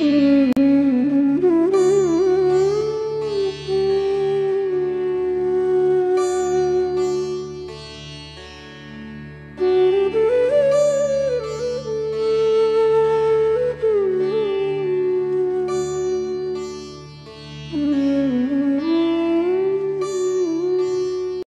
Mm-hmm.